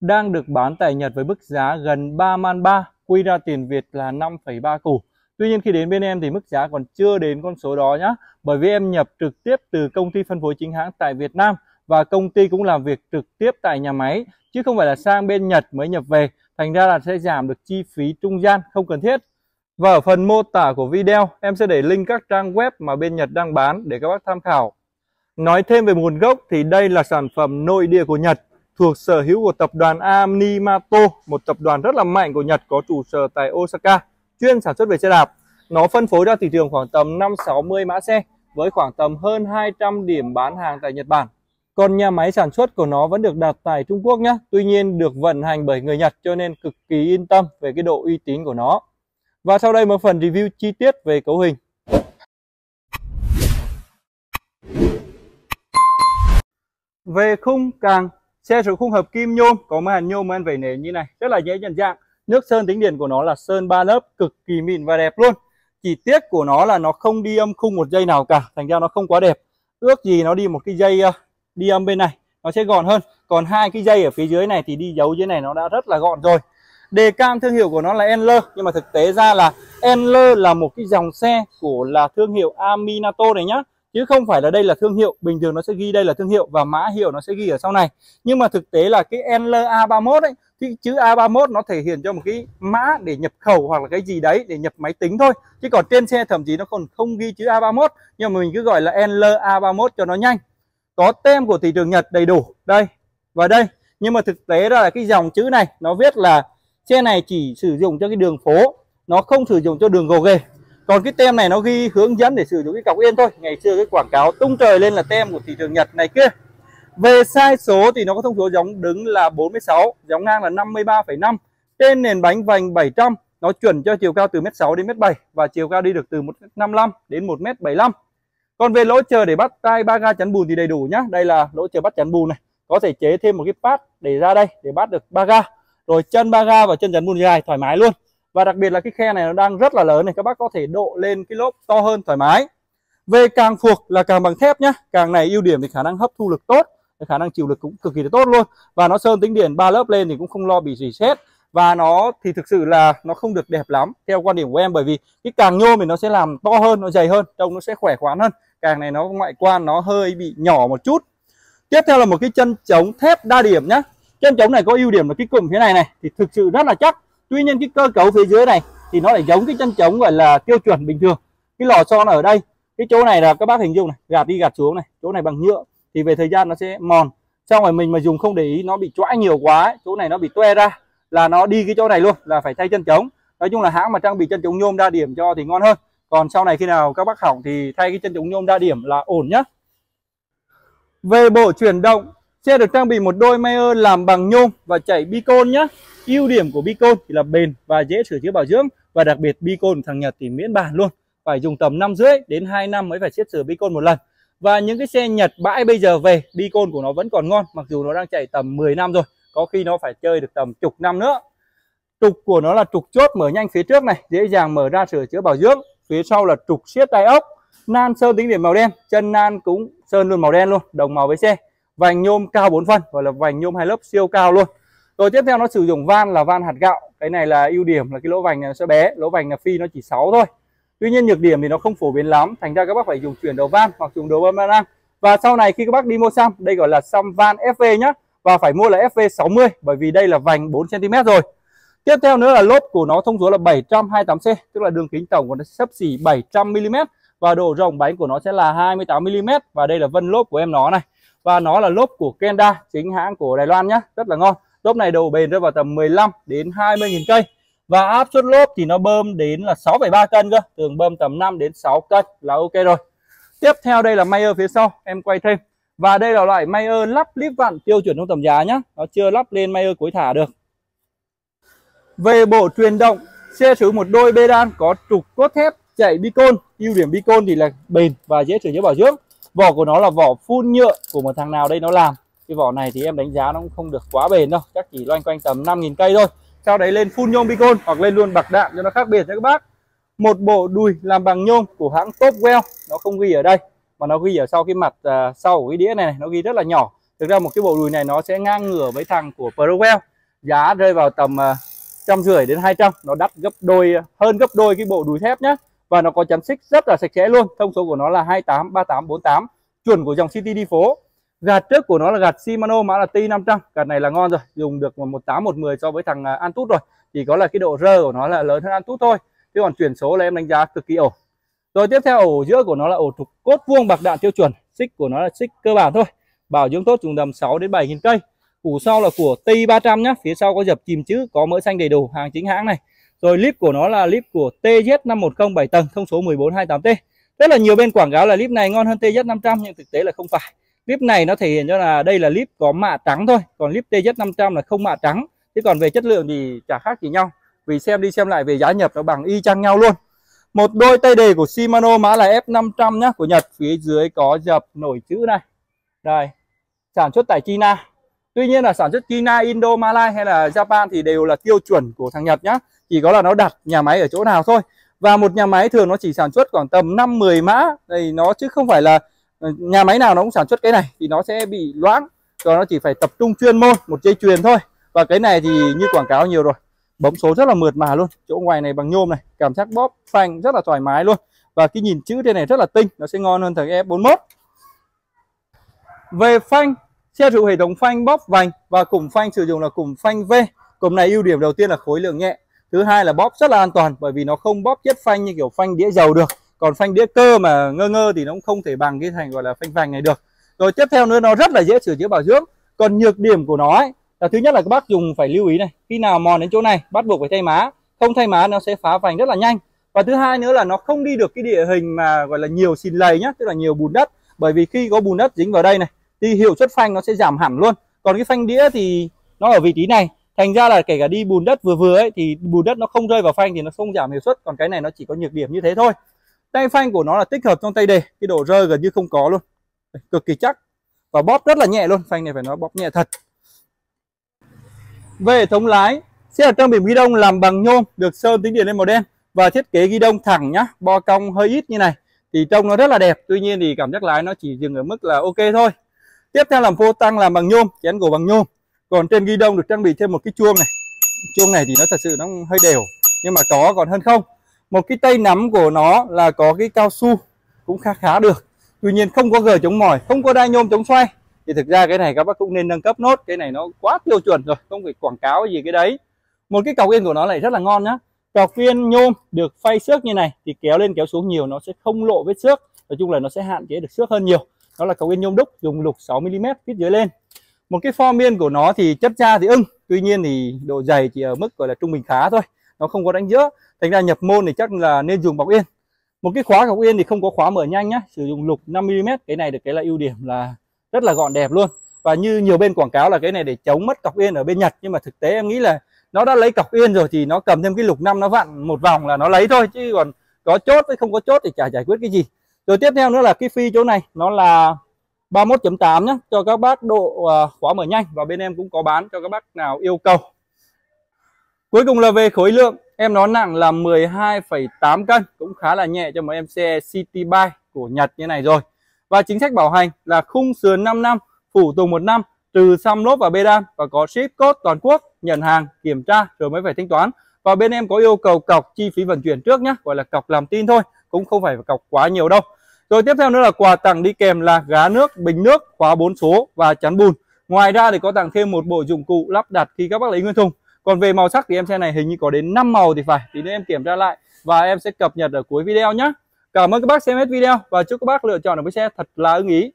đang được bán tại Nhật với mức giá gần 3 man 3, quy ra tiền Việt là 5,3 củ. Tuy nhiên khi đến bên em thì mức giá còn chưa đến con số đó nhé, bởi vì em nhập trực tiếp từ công ty phân phối chính hãng tại Việt Nam và công ty cũng làm việc trực tiếp tại nhà máy chứ không phải là sang bên Nhật mới nhập về, thành ra là sẽ giảm được chi phí trung gian không cần thiết. Và ở phần mô tả của video, em sẽ để link các trang web mà bên Nhật đang bán để các bác tham khảo. Nói thêm về nguồn gốc thì đây là sản phẩm nội địa của Nhật thuộc sở hữu của tập đoàn Amnimato, một tập đoàn rất là mạnh của Nhật có trụ sở tại Osaka, chuyên sản xuất về xe đạp. Nó phân phối ra thị trường khoảng tầm 5-60 mã xe với khoảng tầm hơn 200 điểm bán hàng tại Nhật Bản. Còn nhà máy sản xuất của nó vẫn được đặt tại Trung Quốc nhé. Tuy nhiên được vận hành bởi người Nhật cho nên cực kỳ yên tâm về cái độ uy tín của nó. Và sau đây một phần review chi tiết về cấu hình. Về khung càng, xe sử khung hợp kim nhôm có màn nhôm màn vẩy nền như này, rất là dễ nhận dạng. Nước sơn tính điện của nó là sơn ba lớp cực kỳ mịn và đẹp luôn. Chỉ tiếc của nó là nó không đi âm khung một dây nào cả, thành ra nó không quá đẹp. Ước gì nó đi một cái dây ờ, đi âm bên này, nó sẽ gọn hơn. Còn hai cái dây ở phía dưới này thì đi dấu dưới này nó đã rất là gọn rồi. Đề cam thương hiệu của nó là Enler nhưng mà thực tế ra là Enler là một cái dòng xe của là thương hiệu Aminato này nhá chứ không phải là đây là thương hiệu, bình thường nó sẽ ghi đây là thương hiệu và mã hiệu nó sẽ ghi ở sau này. Nhưng mà thực tế là cái NLA31 ấy, thì chữ A31 nó thể hiện cho một cái mã để nhập khẩu hoặc là cái gì đấy để nhập máy tính thôi. Chứ còn trên xe thậm chí nó còn không ghi chữ A31 nhưng mà mình cứ gọi là NLA31 cho nó nhanh. Có tem của thị trường Nhật đầy đủ. Đây, và đây. Nhưng mà thực tế ra là cái dòng chữ này, nó viết là xe này chỉ sử dụng cho cái đường phố, nó không sử dụng cho đường gồ ghề còn cái tem này nó ghi hướng dẫn để sử dụng cái cọc yên thôi. Ngày xưa cái quảng cáo tung trời lên là tem của thị trường Nhật này kia. Về sai số thì nó có thông số giống đứng là 46 giống ngang là 53,5 trên nền bánh vành 700 nó chuẩn cho chiều cao từ mét 6 đến mét 7 và chiều cao đi được từ 1m55 đến 1m75 còn về lỗ chờ để bắt tay ba ga chắn bùn thì đầy đủ nhá. Đây là lỗ chờ bắt chắn bùn này. Có thể chế thêm một cái pad để ra đây để bắt được ba ga. Rồi chân ba ga và chân chắn bùn dài thoải mái luôn và đặc biệt là cái khe này nó đang rất là lớn này, các bác có thể độ lên cái lốp to hơn thoải mái. Về càng phuộc là càng bằng thép nhá, càng này ưu điểm thì khả năng hấp thu lực tốt, khả năng chịu lực cũng cực kỳ tốt luôn. Và nó sơn tính điện ba lớp lên thì cũng không lo bị rỉ sét. Và nó thì thực sự là nó không được đẹp lắm, theo quan điểm của em, bởi vì cái càng nhôm thì nó sẽ làm to hơn, nó dày hơn, trông nó sẽ khỏe khoắn hơn. Càng này nó ngoại quan, nó hơi bị nhỏ một chút. Tiếp theo là một cái chân chống thép đa điểm nhá. Chân chống này có ưu điểm là cái cụm phía này này, thì thực sự rất là chắc tuy nhiên cái cơ cấu phía dưới này thì nó lại giống cái chân chống gọi là tiêu chuẩn bình thường. Cái lò xo ở đây cái chỗ này là các bác hình dung này gạt đi gạt xuống này chỗ này bằng nhựa thì về thời gian nó sẽ mòn. Xong rồi mình mà dùng không để ý nó bị choãi nhiều quá ấy, chỗ này nó bị toe ra là nó đi cái chỗ này luôn là phải thay chân chống nói chung là hãng mà trang bị chân chống nhôm đa điểm cho thì ngon hơn. Còn sau này khi nào các bác hỏng thì thay cái chân chống nhôm đa điểm là ổn nhá. Về bộ chuyển động xe được trang bị một đôi Mayer làm bằng nhôm và chảy bicon nhá. Ưu điểm của bicon thì là bền và dễ sửa chữa bảo dưỡng và đặc biệt bicon thằng Nhật thì miễn bàn luôn. Phải dùng tầm năm rưỡi đến 2 năm mới phải siết sửa bicon một lần. Và những cái xe Nhật bãi bây giờ về bicon của nó vẫn còn ngon, mặc dù nó đang chạy tầm 10 năm rồi, có khi nó phải chơi được tầm chục năm nữa. Trục của nó là trục chốt mở nhanh phía trước này, dễ dàng mở ra sửa chữa bảo dưỡng. Phía sau là trục siết tay ốc, nan sơn tính điểm màu đen, chân nan cũng sơn luôn màu đen luôn, đồng màu với xe vành nhôm cao 4 phân, gọi là vành nhôm hai lớp siêu cao luôn. Rồi tiếp theo nó sử dụng van là van hạt gạo. Cái này là ưu điểm là cái lỗ vành này nó sẽ bé, lỗ vành là phi nó chỉ 6 thôi. Tuy nhiên nhược điểm thì nó không phổ biến lắm, thành ra các bác phải dùng chuyển đầu van hoặc dùng đầu van năng và sau này khi các bác đi mua xăm, đây gọi là xăm van FV nhá, và phải mua là FV 60 bởi vì đây là vành 4 cm rồi. Tiếp theo nữa là lốp của nó thông số là 728C tức là đường kính tổng của nó sấp xỉ 700 mm và độ rộng bánh của nó sẽ là 28 mm và đây là vân lốp của em nó này và nó là lốp của Kenda chính hãng của Đài Loan nhá. Rất là ngon. Lốp này đầu bền rơi vào tầm 15 đến 20 nghìn cây. Và áp suất lốp thì nó bơm đến là 6,3 cân cơ. Thường bơm tầm 5 đến 6 cân là ok rồi. Tiếp theo đây là Mayer phía sau. Em quay thêm. Và đây là loại Mayer lắp líp vặn tiêu chuẩn trong tầm giá nhá. Nó chưa lắp lên Mayer cuối thả được. Về bộ truyền động xe sử một đôi bê đan có trục cốt thép chạy bicon ưu điểm bicon thì là bền và dễ sửa chữa bảo dưỡng vỏ của nó là vỏ phun nhựa của một thằng nào đây nó làm. Cái vỏ này thì em đánh giá nó cũng không được quá bền đâu chắc chỉ loanh quanh tầm 5.000 cây thôi. Sau đấy lên phun nhôm bicon hoặc lên luôn bạc đạn cho nó khác biệt nhé các bác. Một bộ đùi làm bằng nhôm của hãng Topwell nó không ghi ở đây mà nó ghi ở sau cái mặt uh, sau của cái đĩa này, này nó ghi rất là nhỏ. Thực ra một cái bộ đùi này nó sẽ ngang ngửa với thằng của Prowell giá rơi vào tầm uh, trăm rưỡi đến 200 nó đắt gấp đôi à, hơn gấp đôi cái bộ đùi thép nhá và nó có chắn xích rất là sạch sẽ luôn. Thông số của nó là 28 38 48 chuẩn của dòng City đi phố. Gạt trước của nó là gạt Shimano mã là T500 gạt này là ngon rồi dùng được 18 110 so với thằng à, Antut rồi. Chỉ có là cái độ rơ của nó là lớn hơn Antut thôi. Chứ còn chuyển số là em đánh giá cực kỳ ổn. Rồi tiếp theo ổ giữa của nó là ổ trục cốt vuông bạc đạn tiêu chuẩn. Xích của nó là xích cơ bản thôi. Bảo dưỡng tốt dùng tầm 6 đến 7 nghìn cây. Củ sau là của T300 nhá. Phía sau có dập chìm chữ có mỡ xanh đầy đủ. Hàng chính hãng này rồi clip của nó là clip của TZ510 7 tầng, thông số 1428T rất là nhiều bên quảng cáo là clip này ngon hơn TZ500 nhưng thực tế là không phải. Clip này nó thể hiện cho là đây là clip có mạ trắng thôi, còn clip TZ500 là không mạ trắng. Thế còn về chất lượng thì chả khác gì nhau. Vì xem đi xem lại về giá nhập nó bằng y chang nhau luôn. Một đôi tay đề của Shimano mã là F500 nhá, của Nhật. Phía dưới có dập nổi chữ này. Đây, sản xuất tại China. Tuy nhiên là sản xuất China Indo Malaysia hay là Japan thì đều là tiêu chuẩn của thằng Nhật nhá chỉ có là nó đặt nhà máy ở chỗ nào thôi. Và một nhà máy thường nó chỉ sản xuất khoảng tầm 5 10 mã. Thì nó chứ không phải là ờ, nhà máy nào nó cũng sản xuất cái này thì nó sẽ bị loãng. Cho nó chỉ phải tập trung chuyên môn, một dây chuyền thôi. Và cái này thì như quảng cáo nhiều rồi bấm số rất là mượt mà luôn. Chỗ ngoài này bằng nhôm này, cảm giác bóp phanh rất là thoải mái luôn. Và cái nhìn chữ trên này rất là tinh, nó sẽ ngon hơn thằng e F41 về phanh, xe sử dụng hệ thống phanh bóp vành và cụm phanh sử dụng là cụm phanh V. Cụm này ưu điểm đầu tiên là khối lượng nhẹ thứ hai là bóp rất là an toàn bởi vì nó không bóp chết phanh như kiểu phanh đĩa dầu được. Còn phanh đĩa cơ mà ngơ ngơ thì nó cũng không thể bằng cái thành gọi là phanh vành này được. Rồi tiếp theo nữa nó rất là dễ sửa chữa bảo dưỡng. Còn nhược điểm của nó ấy, là thứ nhất là các bác dùng phải lưu ý này khi nào mòn đến chỗ này bắt buộc phải thay má. Không thay má nó sẽ phá vành rất là nhanh. Và thứ hai nữa là nó không đi được cái địa hình mà gọi là nhiều xìn lầy nhá tức là nhiều bùn đất. Bởi vì khi có bùn đất dính vào đây này thì hiệu suất phanh nó sẽ giảm hẳn luôn. Còn cái phanh đĩa thì nó ở vị trí này thành ra là kể cả đi bùn đất vừa vừa ấy, thì bùn đất nó không rơi vào phanh thì nó không giảm hiệu suất, còn cái này nó chỉ có nhược điểm như thế thôi. Tay phanh của nó là tích hợp trong tay đề, cái độ rơi gần như không có luôn. Cực kỳ chắc. Và bóp rất là nhẹ luôn, phanh này phải nói bóp nhẹ thật. Về hệ thống lái sẽ là trang bị ghi đông làm bằng nhôm, được sơn tính điện lên màu đen. Và thiết kế ghi đông thẳng nhá, bo cong hơi ít như này, thì trông nó rất là đẹp. Tuy nhiên thì cảm giác lái nó chỉ dừng ở mức là ok thôi. Tiếp theo làm vô tăng làm bằng nhôm, chén gỗ bằng nhôm còn trên ghi đông được trang bị thêm một cái chuông này. Chuông này thì nó thật sự nó hơi đều, nhưng mà có còn hơn không? Một cái tay nắm của nó là có cái cao su cũng khá khá được. Tuy nhiên không có gờ chống mỏi, không có đai nhôm chống xoay. Thì thực ra cái này các bác cũng nên nâng cấp nốt, cái này nó quá tiêu chuẩn rồi, không phải quảng cáo gì cái đấy. Một cái cọc yên của nó lại rất là ngon nhá. Cọc yên nhôm được phay xước như này thì kéo lên kéo xuống nhiều, nó sẽ không lộ vết xước. Nói chung là nó sẽ hạn chế được xước hơn nhiều. Đó là cọc yên nhôm đúc dùng lục 6 mm phía dưới lên một cái form biên của nó thì chất da thì ưng, tuy nhiên thì độ dày chỉ ở mức, gọi là, trung bình khá thôi, nó không có đánh giữa thành ra nhập môn thì chắc là nên dùng bọc yên. Một cái khóa cọc yên thì không có khóa mở nhanh nhá, sử dụng lục 5 mm cái này được cái là ưu điểm là rất là gọn đẹp luôn. Và như nhiều bên quảng cáo là cái này để chống mất cọc yên ở bên Nhật, nhưng mà thực tế em nghĩ là nó đã lấy cọc yên rồi thì nó cầm thêm cái lục năm nó vặn một vòng là nó lấy thôi, chứ còn có chốt với không có chốt thì chả giải quyết cái gì. Rồi tiếp theo nữa là cái phi chỗ này, nó là 31.8 nhé cho các bác độ à, khóa mở nhanh và bên em cũng có bán cho các bác nào yêu cầu. Cuối cùng là về khối lượng em nó nặng là 12,8 cân cũng khá là nhẹ cho một em xe City Bike của Nhật như này rồi. Và chính sách bảo hành là khung sườn 5 năm phủ tùng 1 năm trừ xăm lốp và bê đan và có ship code toàn quốc nhận hàng kiểm tra rồi mới phải thanh toán. Và bên em có yêu cầu cọc chi phí vận chuyển trước nhé gọi là cọc làm tin thôi cũng không phải cọc quá nhiều đâu rồi tiếp theo nữa là quà tặng đi kèm là gá nước, bình nước, khóa 4 số và chắn bùn. Ngoài ra thì có tặng thêm một bộ dụng cụ lắp đặt khi các bác lấy nguyên thùng. Còn về màu sắc thì em xe này hình như có đến 5 màu thì phải. Thì nên em kiểm tra lại và em sẽ cập nhật ở cuối video nhé. Cảm ơn các bác xem hết video và chúc các bác lựa chọn được cái xe thật là ưng ý.